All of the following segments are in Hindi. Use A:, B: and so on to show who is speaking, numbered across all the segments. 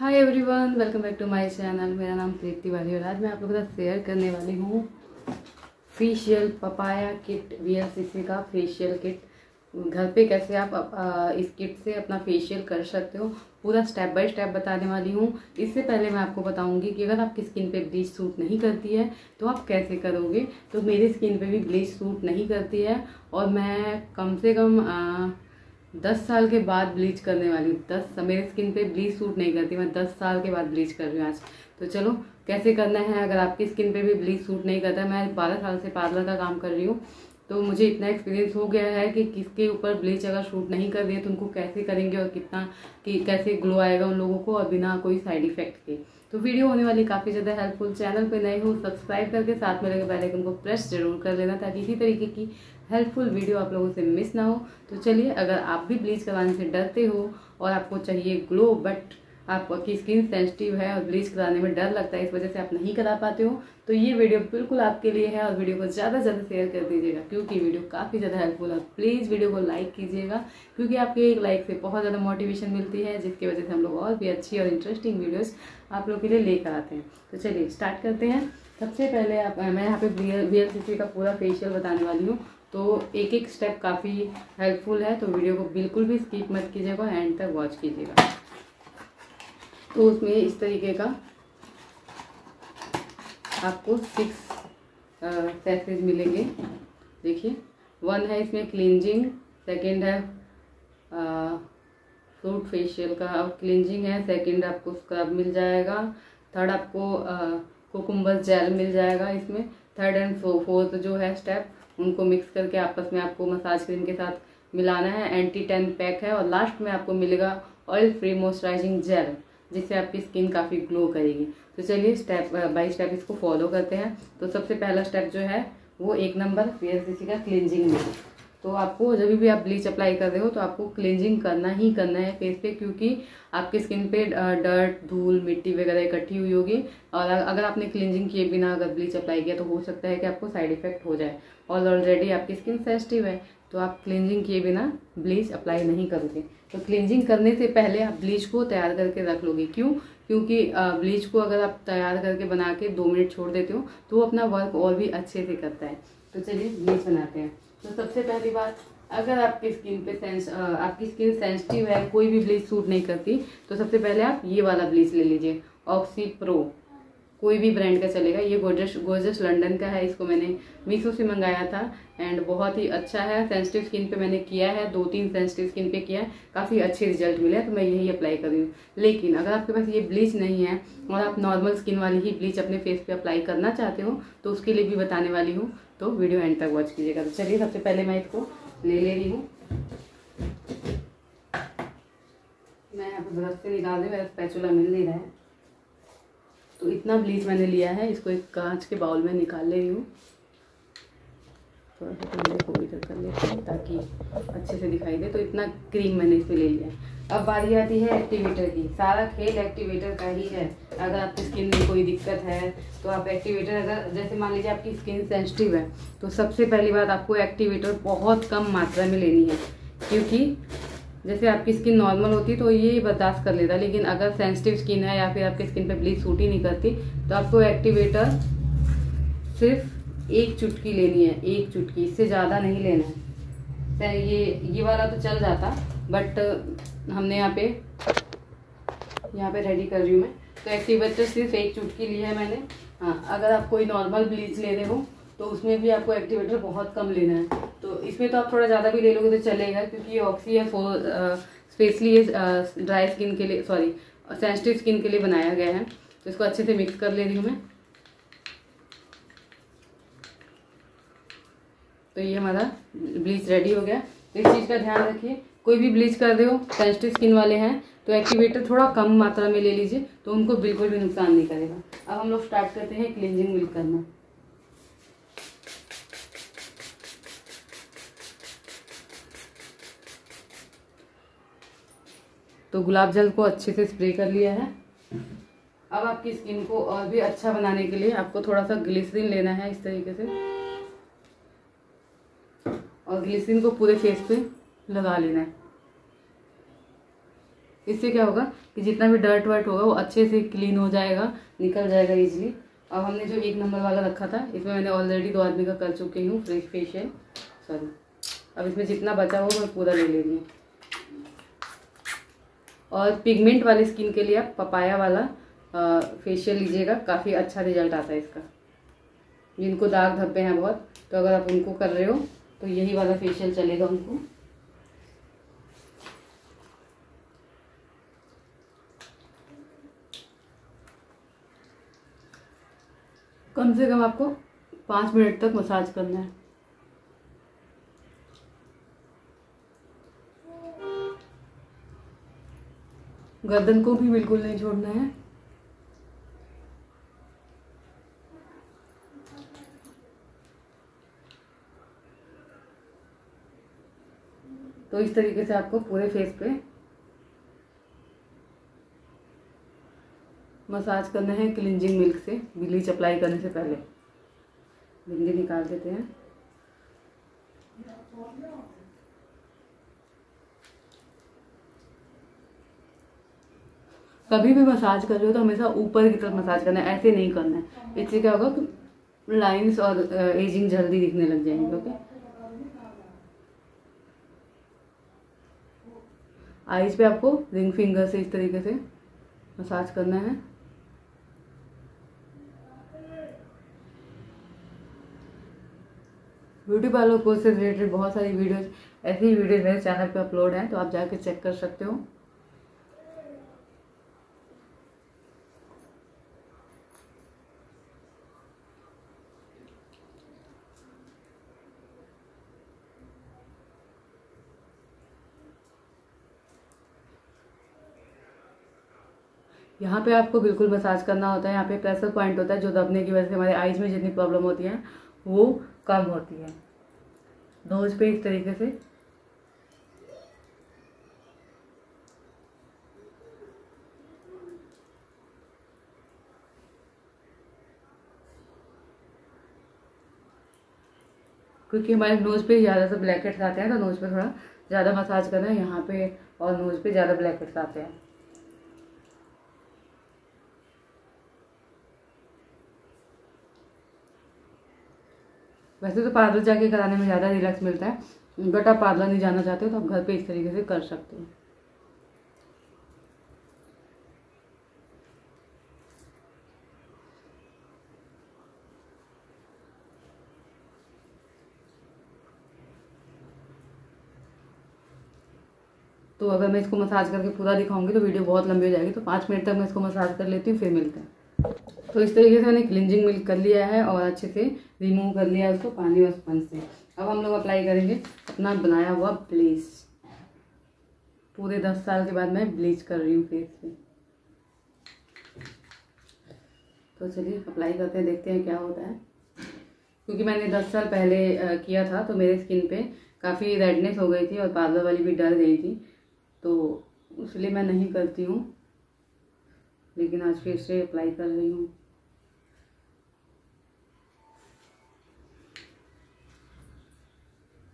A: Hi everyone welcome back to my channel मेरा नाम प्रीति तिवारी और आज मैं आप लोगों के साथ शेयर करने वाली हूँ फेशियल पपाया किट वी का फेशियल किट घर पे कैसे आप इस किट से अपना फेशियल कर सकते हो पूरा स्टेप बाय स्टेप बताने वाली हूँ। इससे पहले मैं आपको बताऊँगी कि अगर आपकी स्किन पे ब्लीच सूट नहीं करती है तो आप कैसे करोगे? तो मेरी स्किन पे भी ब्लीच सूट नहीं करती है और मैं कम से कम आ, दस साल के बाद ब्लीच करने वाली हूँ। दस, मेरे स्किन पे ब्लीच सूट नहीं करती, मैं दस साल के बाद ब्लीच कर रही हूँ आज। तो चलो, कैसे करना है? अगर आपकी स्किन पे भी ब्लीच सूट नहीं करता मैं बारह साल से पार्लर का काम कर रही हूँ। तो मुझे इतना एक्सपीरियंस हो गया है कि किसके ऊपर ब्लीच अगर शूट नहीं कर रही है तो उनको कैसे करेंगे और कितना, कि कैसे ग्लो आएगा उन लोगों को और बिना कोई साइड इफ़ेक्ट के। तो वीडियो होने वाली काफ़ी ज़्यादा हेल्पफुल चैनल पे नए हो सब्सक्राइब करके साथ में लगे बेल आइकन को प्रेस ज़रूर कर लेना ताकि इसी तरीके की हेल्पफुल वीडियो आप लोगों से मिस ना हो। तो चलिए, अगर आप भी ब्लीच करवाने से डरते हो और आपको चाहिए ग्लो बट आपकी स्किन सेंसिटिव है और ब्लीच कराने में डर लगता है, इस वजह से आप नहीं करा पाते हो। तो ये वीडियो बिल्कुल आपके लिए है और वीडियो को ज़्यादा से ज़्यादा शेयर कर दीजिएगा, क्योंकि वीडियो काफ़ी ज़्यादा हेल्पफुल है। प्लीज़ वीडियो को लाइक कीजिएगा, क्योंकि आपके एक लाइक से बहुत ज़्यादा मोटिवेशन मिलती है, जिसकी वजह से हम लोग और भी अच्छी और इंटरेस्टिंग वीडियोज़ आप लोग के लिए लेकर आते हैं। तो चलिए स्टार्ट करते हैं। सबसे पहले आप मैं यहाँ पे वी एल का पूरा फेशियल बताने वाली हूँ। तो एक एक स्टेप काफ़ी हेल्पफुल है तो वीडियो को बिल्कुल भी स्किप मत कीजिएगा एंड तक वॉच कीजिएगा। तो उसमें इस तरीके का आपको सिक्स पैसेज मिलेंगे। देखिए वन है इसमें क्लिनजिंग सेकंड है फ्रूट फेशियल का और क्लिनजिंग है सेकंड आपको स्क्रब मिल जाएगा थर्ड आपको कोकुम्बस जेल मिल जाएगा इसमें थर्ड एंड फोर्थ जो है स्टेप उनको मिक्स करके आपस में आपको मसाज क्रीम के साथ मिलाना है एंटी टेन पैक है, और लास्ट में आपको मिलेगा ऑयल फ्री मॉइस्चराइजिंग जेल जिससे आपकी स्किन काफ़ी ग्लो करेगी। तो चलिए स्टेप बाई स्टेप इसको फॉलो करते हैं। तो सबसे पहला स्टेप जो है, वो एक नंबर पी का क्लिनजिंग में। तो आपको जब भी आप ब्लीच अप्लाई कर रहे हो तो आपको क्लिनजिंग करना ही करना है फेस पे, क्योंकि आपकी स्किन पे डर्ट धूल, मिट्टी वगैरह इकट्ठी हुई होगी। और अगर आपने क्लिनजिंग किए बिना अगर ब्लीच अप्लाई किया तो हो सकता है कि आपको साइड इफ़ेक्ट हो जाए। और ऑलरेडी आपकी स्किन सेंसिटिव है। तो आप क्लिनजिंग किए बिना ब्लीच अप्लाई नहीं करोगे। तो क्लिनजिंग करने से पहले आप ब्लीच को तैयार करके रख लोगे। क्यों? क्योंकि ब्लीच को अगर आप तैयार करके बना के दो मिनट छोड़ देते हो तो वो अपना वर्क और भी अच्छे से करता है। तो चलिए ब्लीच बनाते हैं। तो सबसे पहली बात, अगर आपकी स्किन पे सेंस आपकी स्किन सेंसिटिव है, कोई भी ब्लीच सूट नहीं करती तो सबसे पहले आप ये वाला ब्लीच ले लीजिए ऑक्सी प्रो कोई भी ब्रांड का चलेगा, ये गोजस गोजस लंडन का है, इसको मैंने मीशो से मंगाया था एंड बहुत ही अच्छा है। सेंसिटिव स्किन पे मैंने किया है दो तीन सेंसिटिव स्किन पे किया है, काफ़ी अच्छे रिज़ल्ट मिले तो मैं यही अप्लाई कर रही हूँ। लेकिन अगर आपके पास ये ब्लीच नहीं है और आप नॉर्मल स्किन वाली ही ब्लीच अपने फेस पे अप्लाई करना चाहते हो तो उसके लिए भी बताने वाली हूँ तो वीडियो एंड तक वॉच कीजिएगा। तो चलिए, सबसे पहले मैं इसको ले ले रही हूँ। मैं यहाँ पर ब्रश से निकाल दी मेरा स्पैचुला मिल नहीं रहा है। तो इतना ब्लीच मैंने लिया है, इसको एक कांच के बाउल में निकाल ले रही हूँ। थोड़ा सा कैमरे को इधर कर लेते हैं ताकि अच्छे से दिखाई दे। तो इतना क्रीम मैंने इसमें ले लिया। है अब बारी आती है एक्टिवेटर की। सारा खेल एक्टिवेटर का ही है। अगर आपकी स्किन में कोई दिक्कत है तो आप एक्टिवेटर अगर जैसे मान लीजिए आपकी स्किन सेंसिटिव है तो सबसे पहली बात आपको एक्टिवेटर बहुत कम मात्रा में लेनी है, क्योंकि जैसे आपकी स्किन नॉर्मल होती तो ये बर्दाश्त कर लेता, लेकिन अगर सेंसिटिव स्किन है या फिर आपकी स्किन पे ब्लीच सूट ही नहीं करती तो आपको एक्टिवेटर सिर्फ़ एक चुटकी लेनी है, एक चुटकी, इससे ज़्यादा नहीं लेना है। ये ये वाला तो चल जाता बट हमने यहाँ पे यहाँ पे रेडी कर रही हूँ मैं। तो एक्टिवेटर सिर्फ़ एक चुटकी ली है मैंने। हाँ अगर आप कोई नॉर्मल ब्लीच ले रहे हो तो उसमें भी आपको एक्टिवेटर बहुत कम लेना है। तो इसमें तो आप थोड़ा ज़्यादा भी ले लोगे तो चलेगा, क्योंकि ये ऑक्सी है फो स्पेशली ये ड्राई स्किन के लिए सॉरी सेंसिटिव स्किन के लिए बनाया गया है। तो इसको अच्छे से मिक्स कर ले रही हूँ मैं। तो ये हमारा ब्लीच रेडी हो गया। तो इस चीज़ का ध्यान रखिए, कोई भी ब्लीच कर रहे हो सेंसिटिव स्किन वाले हैं तो एक्टिवेटर थोड़ा कम मात्रा में ले लीजिए तो उनको बिल्कुल भी नुकसान नहीं करेगा। अब हम लोग स्टार्ट करते हैं क्लिनजिंग मिल्क करना। तो गुलाब जल को अच्छे से स्प्रे कर लिया है। अब आपकी स्किन को और भी अच्छा बनाने के लिए आपको थोड़ा सा ग्लिसरीन लेना है इस तरीके से। और ग्लिसरीन को पूरे फेस पे लगा लेना है। इससे क्या होगा कि जितना भी डर्ट वर्ट होगा वो अच्छे से क्लीन हो जाएगा, निकल जाएगा इजीली अब हमने जो एक नंबर वाला रखा था, इसमें मैंने ऑलरेडी दो आदमी का कर चुकी हूँ फेशियल। सॉरी अब इसमें जितना बचा हो मैं पूरा ले ले रही हूँ और पिगमेंट वाली स्किन के लिए आप पपाया वाला फेशियल लीजिएगा, काफ़ी अच्छा रिज़ल्ट आता है इसका। जिनको दाग धब्बे हैं बहुत तो अगर आप उनको कर रहे हो तो यही वाला फेशियल चलेगा उनको। कम से कम आपको पाँच मिनट तक मसाज करना है। गर्दन को भी बिल्कुल नहीं छोड़ना है। तो इस तरीके से आपको पूरे फेस पे मसाज करना है क्लिनजिंग मिल्क से, ब्लीच अप्लाई करने से पहले। बिंदी निकाल देते हैं। कभी भी मसाज कर रहे हो तो हमेशा ऊपर की तरफ़ मसाज करना है, ऐसे नहीं करना है। इससे क्या होगा कि लाइंस और एजिंग जल्दी दिखने लग जाएँगे ओके आईज पे आपको रिंग फिंगर से इस तरीके से मसाज करना है। ब्यूटी पार्लर कोर्स से रिलेटेड बहुत सारी वीडियोस ऐसी वीडियोस मेरे चैनल पे अपलोड हैं तो आप जाके चेक कर सकते हो। यहाँ पे आपको बिल्कुल मसाज करना होता है, यहाँ पे प्रेशर पॉइंट होता है जो दबने की वजह से हमारे आईज में जितनी प्रॉब्लम होती है, वो कम होती है। नोज़ पे इस तरीके से। क्योंकि हमारे नोज़ पे ज़्यादातर ब्लैकेट्स आते हैं तो नोज़ पे थोड़ा ज़्यादा मसाज करना है, यहाँ पे और नोज़ पे ज़्यादा ब्लैकेट्स आते हैं। वैसे तो पार्लर जाके कराने में ज़्यादा रिलैक्स मिलता है बट आप पार्लर नहीं जाना चाहते हो तो आप घर पे इस तरीके से कर सकते हो। तो अगर मैं इसको मसाज करके पूरा दिखाऊँगी तो वीडियो बहुत लंबी हो जाएगी तो पाँच मिनट तक मैं इसको मसाज कर लेती हूँ, फिर मिलते हैं। तो इस तरीके से मैंने क्लिनजिंग मिल्क कर लिया है और अच्छे से रिमूव कर लिया है उसको पानी और स्पंज से। अब हम लोग अप्लाई करेंगे अपना बनाया हुआ ब्लीच पूरे दस साल के बाद मैं ब्लीच कर रही हूँ फेस पे। तो चलिए अप्लाई करते हैं, देखते हैं क्या होता है। क्योंकि मैंने दस साल पहले किया था तो मेरे स्किन पे काफ़ी रेडनेस हो गई थी और पार्लर वाली भी डर गई थी। तो इसलिए मैं नहीं करती हूँ। लेकिन आज फिर से अप्लाई कर रही हूँ।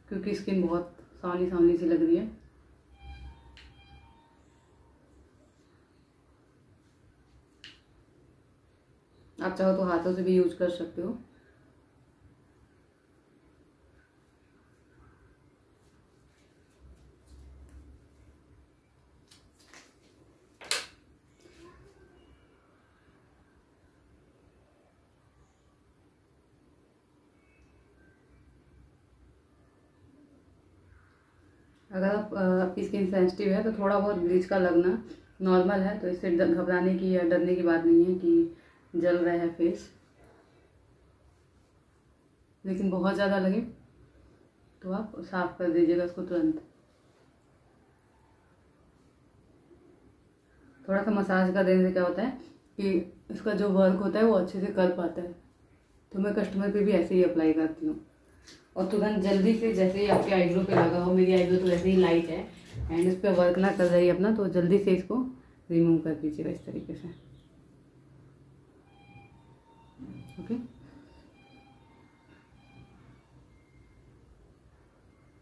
A: क्योंकि स्किन बहुत सावली सांवली सी लग रही है। आप चाहो तो हाथों से भी यूज़ कर सकते हो। अगर आप आपकी स्किन सेंसिटिव है तो थोड़ा बहुत ब्लीच का लगना नॉर्मल है तो इससे घबराने की या डरने की बात नहीं है कि जल रहा है फेस लेकिन बहुत ज़्यादा लगे तो आप साफ़ कर दीजिएगा उसको तुरंत। थोड़ा सा मसाज कर देने से क्या होता है कि इसका जो वर्क होता है, वो अच्छे से कर पाता है। तो मैं कस्टमर पे भी ऐसे ही अप्लाई करती हूँ। और तुरंत जल्दी से जैसे ही आपके आईब्रो पे लगा हो, मेरी आईब्रो तो वैसे ही लाइट है एंड उस पर वर्क ना कर रही अपना तो जल्दी से इसको रिमूव कर दीजिएगा इस तरीके से। ओके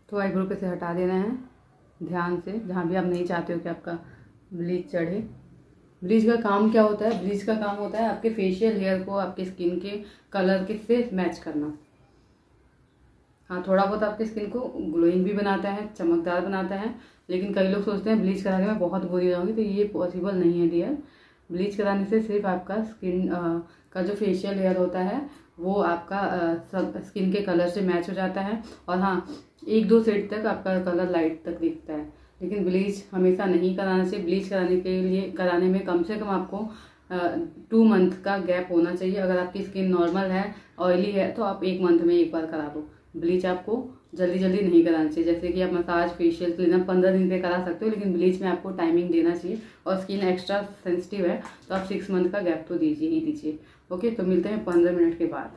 A: तो आईब्रो पे से हटा देना है, ध्यान से, जहाँ भी आप नहीं चाहते हो कि आपका ब्लीच चढ़े। ब्लीच का काम क्या होता है? ब्लीच का काम होता है आपके फेशियल हेयर को, आपके स्किन के कलर के से मैच करना। हाँ थोड़ा बहुत आपकी स्किन को ग्लोइंग भी बनाता है, चमकदार बनाता है, लेकिन कई लोग सोचते हैं ब्लीच करा के मैं बहुत बुरी हो जाऊँगी तो ये पॉसिबल नहीं है डियर ब्लीच कराने से सिर्फ़ आपका स्किन का जो फेशियल हेयर होता है, वो आपका सब स्किन के कलर से मैच हो जाता है और हाँ एक दो सेट तक आपका कलर लाइट तक दिखता है. लेकिन ब्लीच हमेशा नहीं कराना चाहिए ब्लीच कराने के लिए, कराने में कम से कम आपको टू मंथ का गैप होना चाहिए. अगर आपकी स्किन नॉर्मल है ऑयली है तो आप एक मंथ में एक बार करा दो. ब्लीच आपको जल्दी जल्दी नहीं कराना चाहिए। जैसे कि आप मसाज फेशियल क्लीनअप पंद्रह दिन पे करा सकते हो, लेकिन ब्लीच में आपको टाइमिंग देना चाहिए और स्किन एक्स्ट्रा सेंसिटिव है तो आप सिक्स मंथ का गैप तो दीजिए ही दीजिए। ओके तो मिलते हैं पंद्रह मिनट के बाद।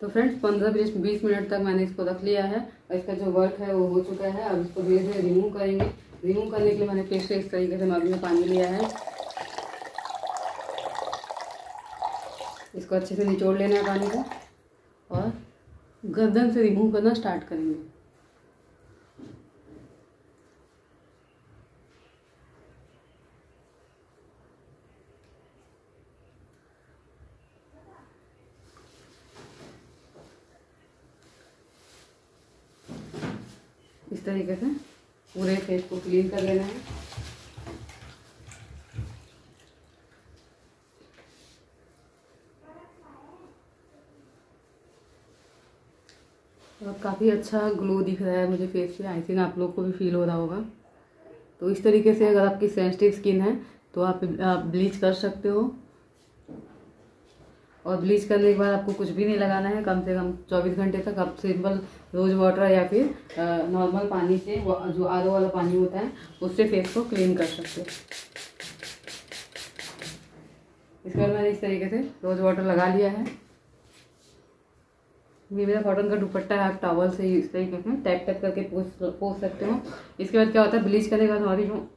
A: तो फ्रेंड्स पंद्रह बीस बीस मिनट तक मैंने इसको रख लिया है और इसका जो वर्क है वो हो चुका है। अब इसको धीरे धीरे रिमूव करेंगे। रिमूव करने के लिए मैंने से इस तरीके से मग में पानी लिया है। इसको अच्छे से निचोड़ लेना है पानी को और गर्दन से रिमूव करना स्टार्ट करेंगे। इस तरीके से पूरे फेस को क्लीन कर लेना है और काफ़ी अच्छा ग्लो दिख रहा है मुझे फेस पे। आई थिंक आप लोग को भी फील हो रहा होगा। तो इस तरीके से अगर आपकी सेंसिटिव स्किन है तो आप, आप ब्लीच कर सकते हो। और ब्लीच करने के बाद आपको कुछ भी नहीं लगाना है। कम से कम 24 घंटे तक आप सिंपल रोज वाटर या फिर नॉर्मल पानी से जो आर वाला पानी होता है उससे फेस को क्लीन कर सकते हो। इसके बाद मैंने इस तरीके से रोज वाटर लगा लिया है। ये मेरा कॉटन का दुपट्टा है, आप टॉवल से इस तरीके से टैप टैप करके पोस पोस सकते हो। इसके बाद क्या होता है ब्लीच करने के बाद हमारी जो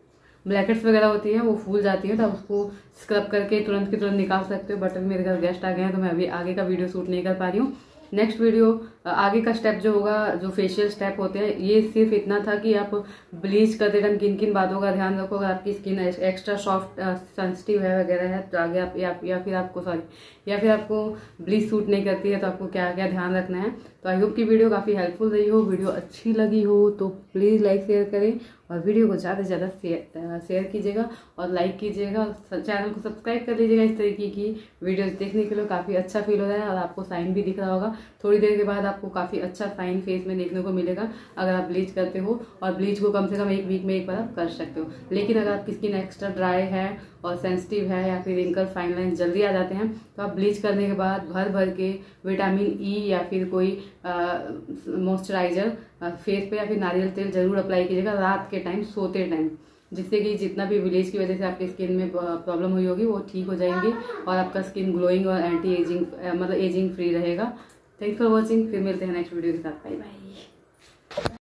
A: ब्लैकेट्स वगैरह होती है, वो फूल जाती है तो आप उसको स्क्रब करके तुरंत के तुरंत निकाल सकते हो। बट मेरे घर गेस्ट आ गए हैं तो मैं अभी आगे का वीडियो शूट नहीं कर पा रही हूँ। नेक्स्ट वीडियो आगे का स्टेप जो होगा जो फेशियल स्टेप होते हैं ये सिर्फ़ इतना था कि आप ब्लीच करते टाइम किन किन बातों का ध्यान रखो अगर आपकी स्किन एक्स्ट्रा सॉफ्ट सेंसिटिव है वगैरह है तो आगे आप या, या फिर आपको सॉरी या फिर आपको ब्लीच सूट नहीं करती है तो आपको क्या क्या ध्यान रखना है। तो आई होप की वीडियो काफ़ी हेल्पफुल रही हो वीडियो अच्छी लगी हो तो प्लीज़ लाइक शेयर करें और वीडियो को ज़्यादा से ज़्यादा शेयर शेयर कीजिएगा और लाइक कीजिएगा और चैनल को सब्सक्राइब कर लीजिएगा। इस तरीके की वीडियो देखने के लिए काफ़ी अच्छा फील हो रहा है और आपको साइन भी दिख रहा होगा। थोड़ी देर के बाद आपको काफ़ी अच्छा साइन फेस में देखने को मिलेगा अगर आप ब्लीच करते हो और ब्लीच को कम से कम एक वीक में एक बार आप कर सकते हो। लेकिन अगर आपकी स्किन एक्स्ट्रा ड्राई है और सेंसिटिव है या फिर रिंकल फाइन लाइन जल्दी आ जाते हैं तो आप ब्लीच करने के बाद भर भर के विटामिन ई e या फिर कोई मॉइस्चराइजर फेस पे या फिर नारियल तेल ज़रूर अप्लाई कीजिएगा रात के टाइम सोते टाइम जिससे कि जितना भी विलेज की वजह से आपकी स्किन में प्रॉब्लम हुई होगी, वो ठीक हो जाएँगी और आपका स्किन ग्लोइंग और एंटी एजिंग मतलब एजिंग फ्री रहेगा। थैंक्स फॉर वॉचिंग फिर मिलते हैं नेक्स्ट वीडियो के साथ। Bye bye